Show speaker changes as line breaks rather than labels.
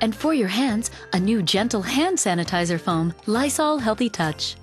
And for your hands, a new gentle hand sanitizer foam, Lysol Healthy Touch.